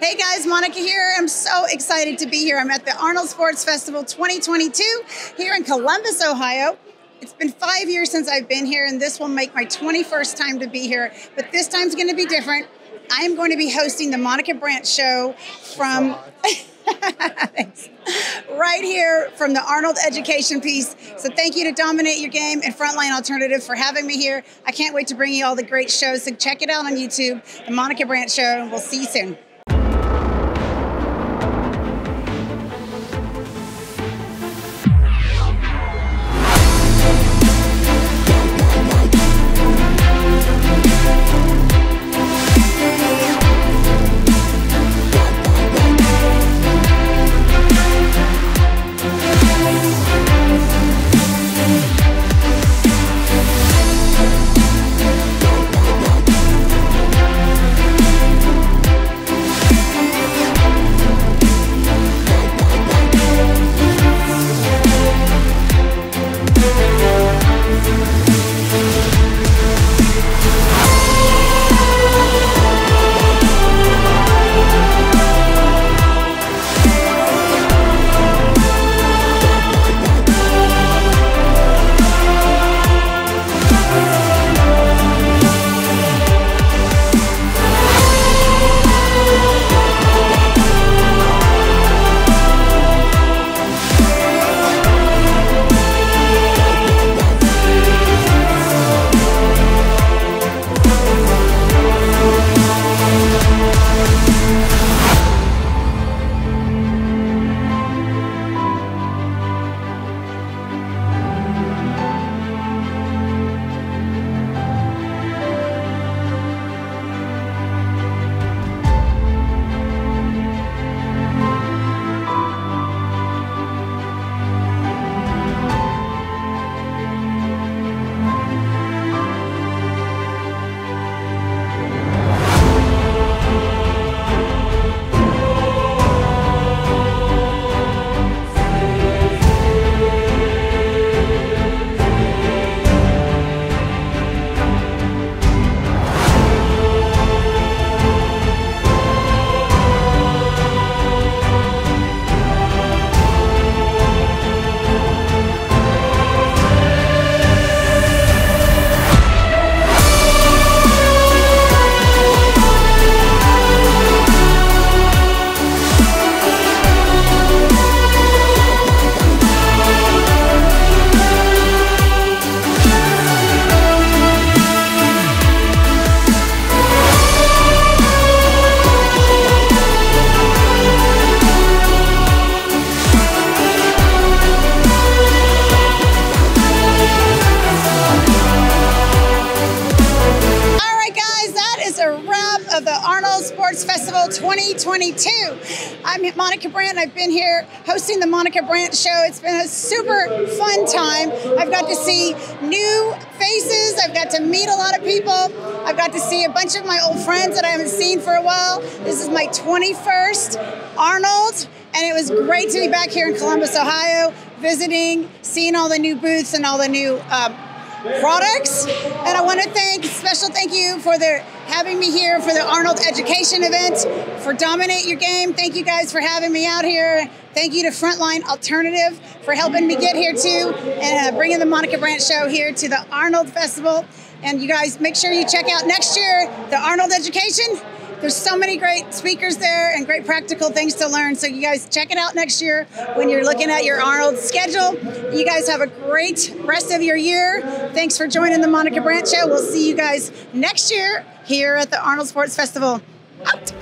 Hey guys, Monica here. I'm so excited to be here. I'm at the Arnold Sports Festival 2022 here in Columbus, Ohio. It's been five years since I've been here, and this will make my 21st time to be here. But this time's going to be different. I am going to be hosting the Monica Brant Show from. right here from the Arnold Education piece. So thank you to Dominate Your Game and Frontline Alternative for having me here. I can't wait to bring you all the great shows. So check it out on YouTube, the Monica Brant Show, and we'll see you soon. 2022. I'm Monica Brant. I've been here hosting the Monica Brant Show. It's been a super fun time. I've got to see new faces. I've got to meet a lot of people. I've got to see a bunch of my old friends that I haven't seen for a while. This is my 21st Arnold, and it was great to be back here in Columbus, Ohio, visiting, seeing all the new booths and all the new uh, products. And I want to thank, special thank you for the having me here for the Arnold Education event, for Dominate Your Game. Thank you guys for having me out here. Thank you to Frontline Alternative for helping me get here too, and uh, bringing the Monica Brant Show here to the Arnold Festival. And you guys make sure you check out next year the Arnold Education. There's so many great speakers there and great practical things to learn. So you guys check it out next year when you're looking at your Arnold schedule. You guys have a great rest of your year. Thanks for joining the Monica Brant Show. We'll see you guys next year here at the Arnold Sports Festival. Out.